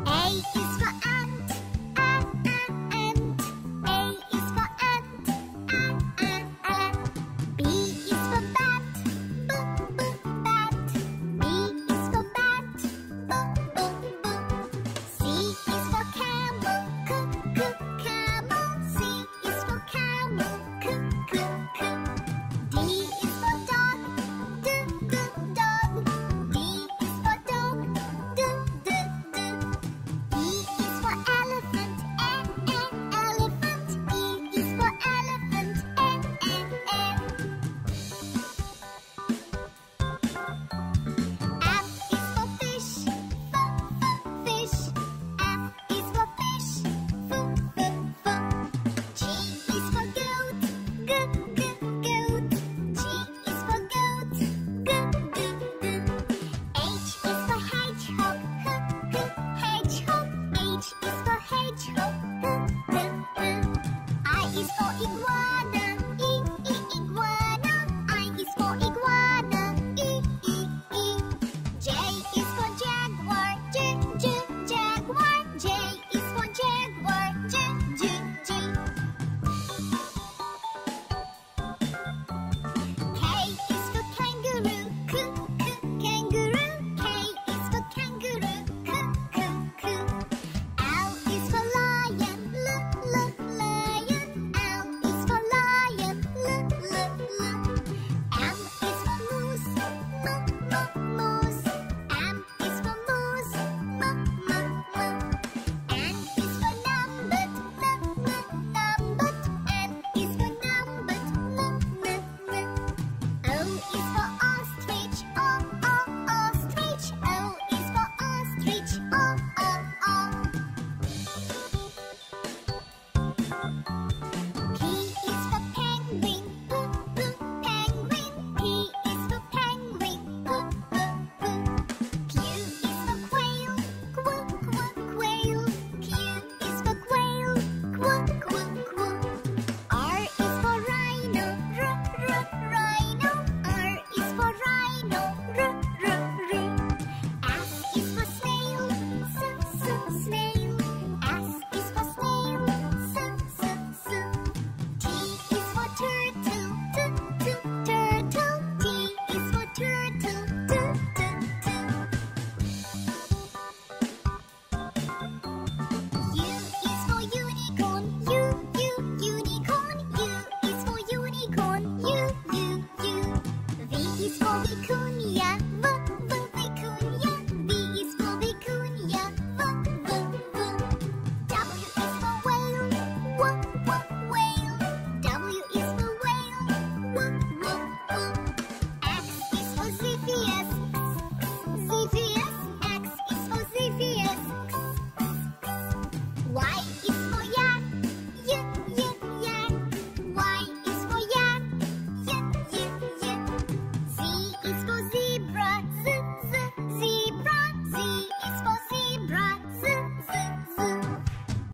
A